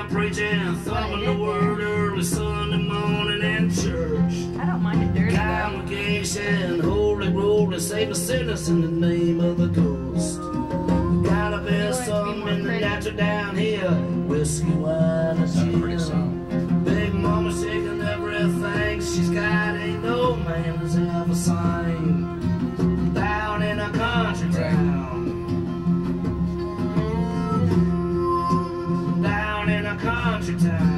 down preaching, thumbing the word early Sunday morning in church. I don't mind it dirty. Congregation, holy roll to save a sinners in the name of the ghost. got a best song in the natural down here, whiskey, wine, and gin. Big mama shaking everything she's got, ain't no man has ever seen. Down in a country town. country town.